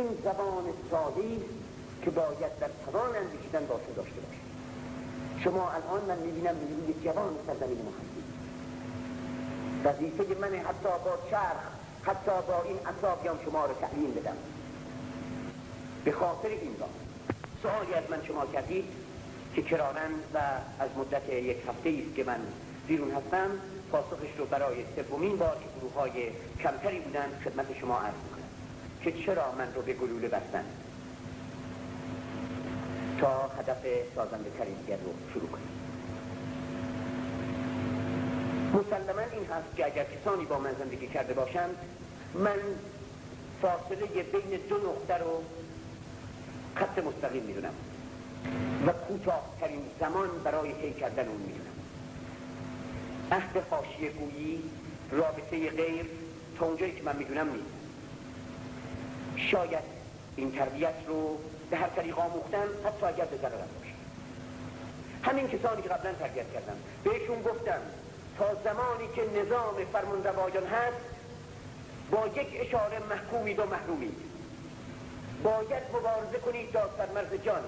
این زبان سادی که باید در توان اندیشیدن باشه داشته باشه. شما الان من می‌بینم نیروی جوان سرزمین ما هستید وظیفه من حتی با چرخ حتی با این اصابیان شما رو تعلیم بدم. به خاطر این را سوالی از من شما کردید که کرارن و از مدت یک هفته است که من بیرون هستم پاسخش رو برای سومین بار که گروه های کمتری بودن خدمت شما عرض که چرا من رو به گلوله بستن؟ تا هدف سازنده تری دیگر رو شروع کنیم. مسلما این هست که اگر کسانی با من زندگی کرده باشند من فاصله بین دو نقطه رو خط مستقیم می‌دونم و کوتاهترین زمان برای طی کردن اون می‌دونم. عهد حاشیه گویی رابطه غیر تا اونجایی که من می‌دونم نیست. شاید این تربیت رو به هر طریق آموختن حتی اگر به ضررم باشه. همین کسانی که قبلا تربیت کردم بهشون گفتم تا زمانی که نظام فرمان روایان هست با یک اشاره محکومید و محرومید. باید مبارزه کنید تا بر مرز جان.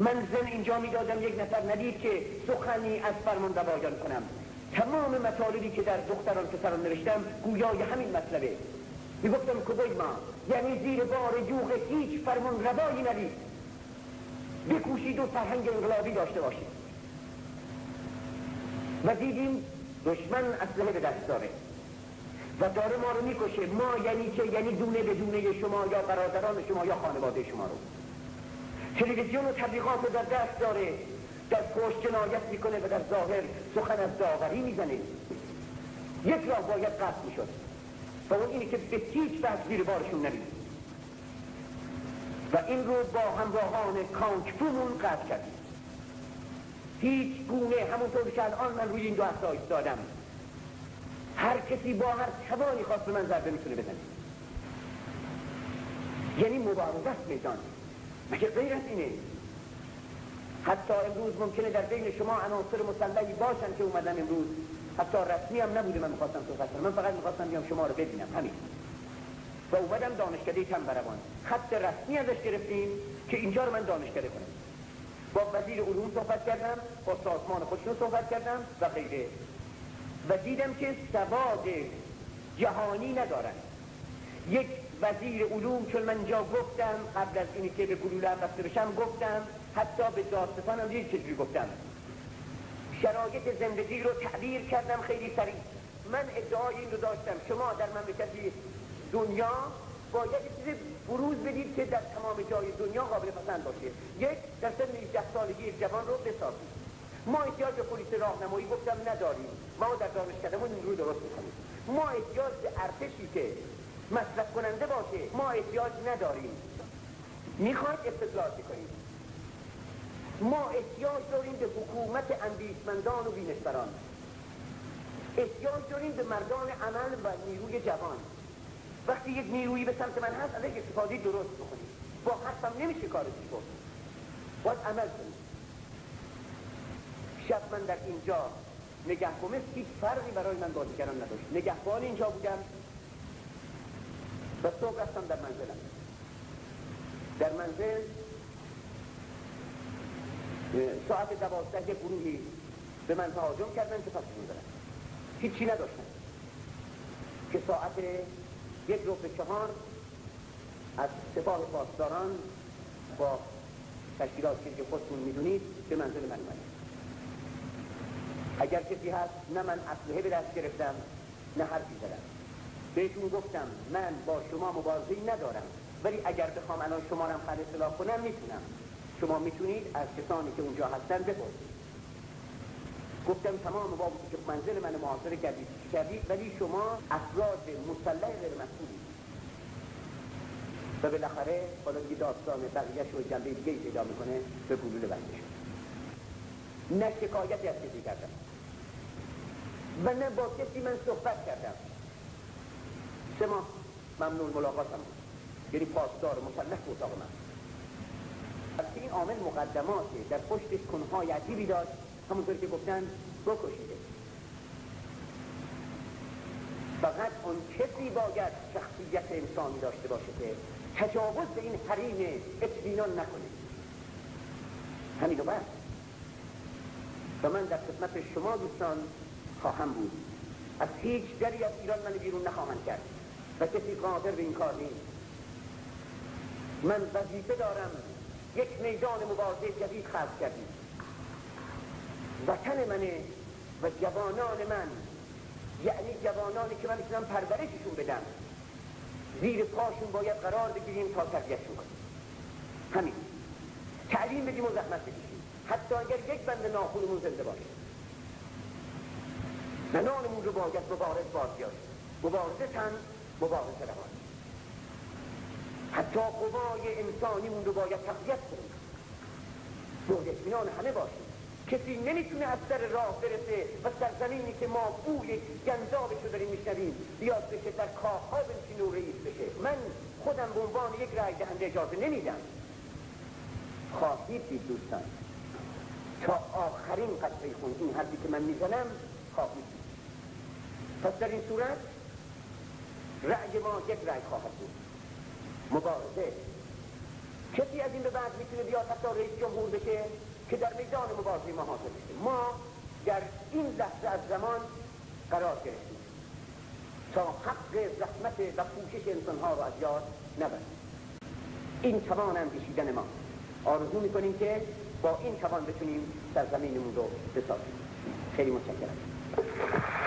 من زن اینجا می‌دادم یک نفر ندید که سخنی از فرمان روایان کنم. تمام مطالبی که در دختران پسران نوشتم گویای همین مطلبه. می‌گفتم کدای ما یعنی زیر بار جوغ هیچ فرمان روایی ندید بکوشید و فرهنگ انقلابی داشته باشید و دیدیم دشمن اسلحه به دست داره و داره ما رو می‌کشه ما یعنی چه یعنی دونه به دونه شما یا برادران شما یا خانواده شما رو تلویزیون و تبلیغات رو در دست داره در پشت جنایت می‌کنه و در ظاهر سخن از داوری می‌زنه یک راه باید قصد می‌شد و اون اینه که به هیچ وقت زیر بارشون نرید و این رو با همراهان کانکفومون قصد کردیم. هیچ گونه همونطور که الان من روی این دو هفته ایستادم هر کسی با هر توانی خواست به من ضربه می‌تونه بزنه. یعنی مبارزه میدان. مگه غیر از اینه؟ حتی امروز ممکنه در بین شما عناصر مسلحی باشن که اومدن امروز. حتی رسمی هم نبوده من می‌خواستم صحبت کنم. من فقط می‌خواستم بیام شما رو ببینم. همین. و اومدم دانشکده کم بروان خط رسمی ازش گرفتیم که اینجا رو من دانشکده کنم. با وزیر علوم صحبت کردم با سازمان خودشون صحبت کردم و غیره. و دیدم که سواد جهانی ندارن. یک وزیر علوم چون من جا گفتم قبل از اینی که به گلوله هم رفته بشم گفتم حتی به داستان هم دید چجوری گفتم. شرایط زندگی رو تعبیر کردم خیلی سریع. من ادعای این رو داشتم. شما در مملکتی دنیا باید چیز بروز بدید که در تمام جای دنیا قابل پسند باشه. یک در سن 18 سالگی جوان رو بسازید. ما احتیاج به پلیس راهنمایی گفتم نداریم. ما در دانشکدهمون این رو درست می‌کنیم. ما احتیاج به ارتشی که مصرف کننده باشه ما احتیاج نداریم. می‌خواید استدلال بکنیم ما احتیاج داریم به حکومت اندیشمندان و بینشبران احتیاج داریم به مردان عمل و نیروی جوان. وقتی یک نیرویی به سمت من هست ازش استفاده درست بکنیم. با حرفم نمیشه کارش بود باید عمل کنیم. شب من در اینجا نگهبانه هیچ فرقی برای من بازیگران نداشت. نگهبان اینجا بودم و صبح رفتم در منزلم. در منزل ساعت دوازده گروهی به من تهاجم کردن که پس دارن هیچی نداشتن که ساعت یک رو به چهار از سپاه پاسداران با تشکیلات که خودتون می‌دونید به منزل من اومدن اگر کسی هست نه من اسلحه به دست گرفتم نه حرفی زدم. بهتون گفتم من با شما مبارزه ندارم ولی اگر بخوام الان شما رو اصلاح کنم می‌تونم. شما می‌تونید از کسانی که اونجا هستن بپرسید. گفتم تمام با که منزل من محاصره کردید. کردید ولی شما افراد مسلح غیر مسئولید. و بالاخره حالا دیگه داستان بقیهش و جنبه دیگه پیدا می‌کنه به گلوله بنده نه شکایتی از کسی کردم. و نه با کسی من صحبت کردم. سه ماه ممنون ملاقاتم یعنی پاسدار مسلح اتاق من. این عامل مقدماتی در پشتش کنهای عجیبی داشت همونطور که گفتن بکشیده. فقط اون کسی باید شخصیت انسانی داشته باشه که تجاوز به این حریم اطمینان نکنه. همین و بس و من در خدمت شما دوستان خواهم بود. از هیچ دری از ایران من بیرون نخواهم کرد و کسی قادر به این کار نیست. من وظیفه دارم یک میدان مبارزه جدید خلق کردیم. وطن منه و جوانان من. یعنی جوانانی که من می‌تونم پرورششون بدم. زیر پاشون باید قرار بگیریم تا تربیتشون کنیم. همین. تعلیم بدیم و زحمت بکشیم. حتی اگر یک بند ناخونمون زنده باشه. زنانمون رو باید مبارز باز بیاریم. مبارزه تن مبارزه روان. حتی قوای انسانیمون رو باید تقویت کنیم. باید اطمینان همه باشیم. کسی نمی‌تونه از سر راه برسه و سرزمینی که ما بوی گندابش رو داریم میشنویم بیاد بشه در کاخها بنشین و رئیس بشه. من خودم به عنوان یک رای دهنده اجازه نمیدم. خواهید دید دوستان. تا آخرین قطعه خون این حرفی که من می‌زنم خواهید دید. پس در این صورت رأی ما یک رأی خواهد بود. مبارزه. کسی از این به بعد می‌تونه بیاد حتی رئیس جمهور بشه که در میدان مبارزه ما حاضر بشه. ما در این لحظه از زمان قرار گرفتیم. تا حق زحمت و پوشش انسانها را از یاد نبریم. این توان اندیشیدن ما. آرزو می‌کنیم که با این توان بتونیم سرزمینمون رو بسازیم. خیلی متشکرم.